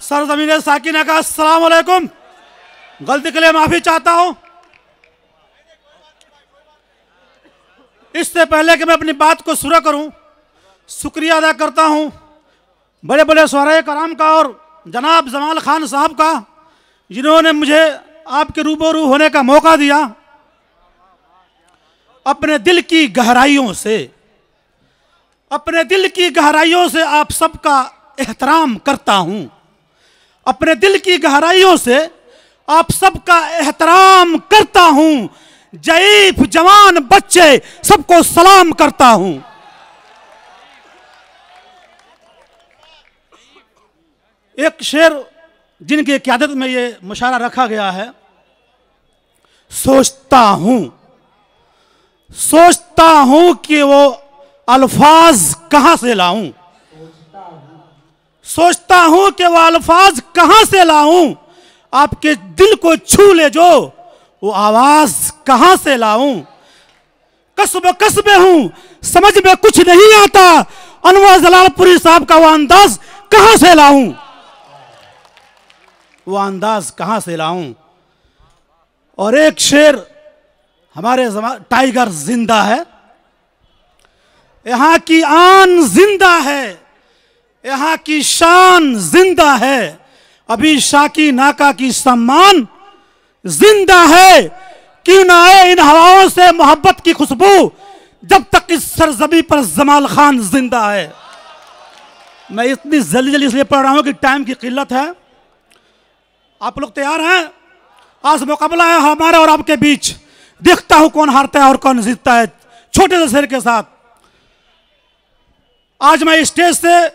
ज़मीन साकिना का सलाम अलैकुम गलती के लिए माफ़ी चाहता हूँ। इससे पहले कि मैं अपनी बात को शुरू करूँ, शुक्रिया अदा करता हूँ बड़े बड़े शहर कराम का और जनाब जमाल खान साहब का, जिन्होंने मुझे आपके रूबरू होने का मौका दिया। अपने दिल की गहराइयों से, अपने दिल की गहराइयों से आप सबका एहतराम करता हूँ। अपने दिल की गहराइयों से आप सबका एहतराम करता हूँ। जईफ जवान बच्चे सबको सलाम करता हूँ। एक शेर जिनकी क्यादत में ये मुशारा रखा गया है, सोचता हूँ। सोचता हूँ कि वो अल्फाज कहाँ से लाऊं? सोचता हूँ कि वो अल्फाज कहाँ से लाऊं? आपके दिल को छू ले जो। वो आवाज़ कहाँ से लाऊं? कसब कसबे हूँ, समझ में कुछ नहीं आता। अनवर जलालपुरी साहब का वो अंदाज कहाँ से लाऊं? वो अंदाज कहाँ से लाऊं? और एक शेर हमारे टाइगर ज़िंदा है। यहाँ की आन ज़िंदा है। यहाँ की शान ज़िंदा है। अभी शाकी नाका की सम्मान ज़िंदा है। क्यों ना आए इन हवाओं से मोहब्बत की खुशबू, जब तक इस सरजमी पर जमाल खान ज़िंदा है। मैं इतनी जल्दी जल्दी इसलिए पढ़ रहा हूँ कि टाइम की किल्लत है। आप लोग तैयार हैं? आज मुकाबला है हमारे और आपके बीच। देखता हूँ कौन हारता है और कौन जीतता है, छोटे से शेर के साथ। आज मैं स्टेज से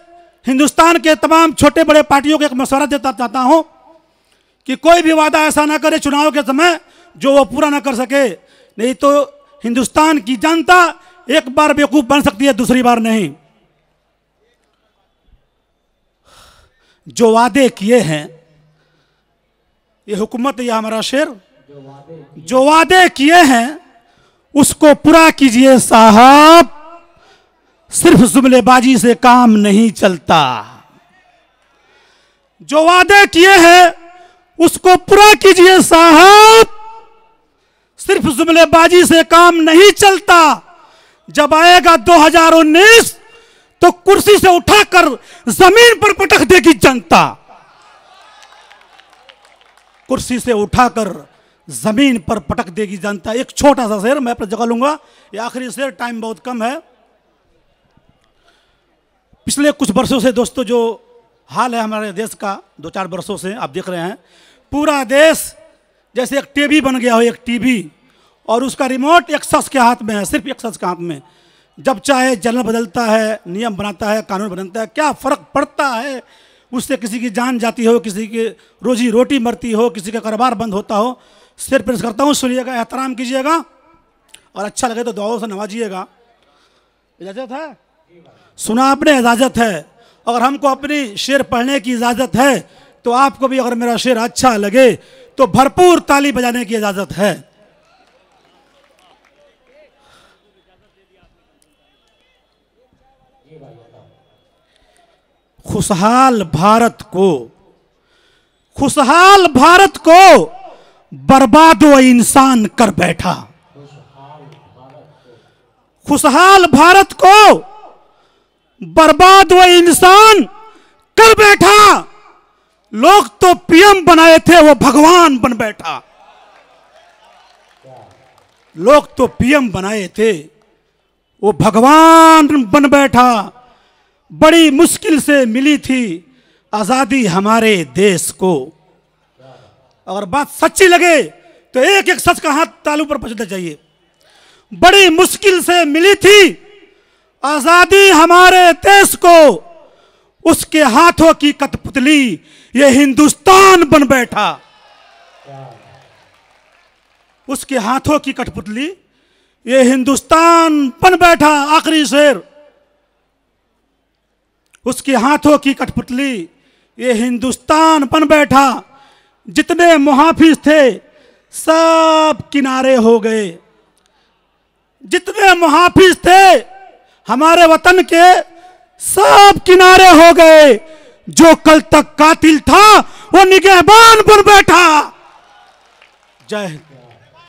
हिंदुस्तान के तमाम छोटे बड़े पार्टियों को एक मशवरा देता चाहता हूँ कि कोई भी वादा ऐसा ना करे चुनाव के समय जो वो पूरा ना कर सके। नहीं तो हिंदुस्तान की जनता एक बार बेवकूफ़ बन सकती है, दूसरी बार नहीं। जो वादे किए हैं, ये हुकूमत या हमारा शेर? जो वादे किए हैं, उसको पूरा कीजिए साहब। सिर्फ़ जुमलेबाजी से काम नहीं चलता। जो वादे किए हैं, उसको पूरा कीजिए साहब। सिर्फ़ जुमलेबाजी से काम नहीं चलता। जब आएगा 2019 तो कुर्सी से उठाकर ज़मीन पर पटक देगी जनता। कुर्सी से उठाकर ज़मीन पर पटक देगी जनता। एक छोटा सा शेर मैं अपनी जगह लूँगा। ये आखिरी शेर टाइम बहुत कम है। पिछले कुछ वर्षों से दोस्तों जो हाल है हमारे देश का, दो चार वर्षों से आप देख रहे हैं, पूरा देश जैसे एक टीवी बन गया हो, एक टीवी, और उसका रिमोट एक शख्स के हाथ में है, सिर्फ़ एक शख्स के हाथ में। जब चाहे जनरल बदलता है, नियम बनाता है, कानून बनाता है, क्या फ़र्क पड़ता है? उससे किसी की जान जाती हो, किसी की रोजी रोटी मरती हो, किसी का कारोबार बंद होता हो, सिर प्रेस करता हूँ, सुनिएगा, एहतराम कीजिएगा, और अच्छा लगे तो दुआओं से नवाजिएगा। इजाज़त है? सुना आपने इजाज़त है। अगर हमको अपनी शेर पढ़ने की इजाज़त है तो आपको भी अगर मेरा शेर अच्छा लगे तो भरपूर ताली बजाने की इजाज़त है। खुशहाल भारत को, खुशहाल भारत को बर्बाद व इंसान कर बैठा। खुशहाल भारत को बर्बाद व इंसान। कर बैठा। लोग तो पीएम बनाए थे, वो भगवान बन बैठा। लोग तो पीएम बनाए थे, वो भगवान बन बैठा। बड़ी मुश्किल से मिली थी आज़ादी हमारे देश को। अगर बात सच्ची लगे तो एक एक सच का हाथ तालू पर पहुँचना चाहिए बड़ी मुश्किल से मिली थी आज़ादी हमारे देश को, उसके हाथों की कठपुतली, ये हिंदुस्तान बन बैठा। उसके हाथों की कठपुतली, ये हिंदुस्तान बन बैठा, आखिरी शेर। उसके हाथों की कठपुतली, ये हिंदुस्तान बन बैठा। जितने मुहाफिज थे, सब किनारे हो गए। जितने मुहाफिज थे हमारे वतन के सब किनारे हो गए। जो कल तक कातिल था, वो निगहबान पर बैठा। जय हिंद।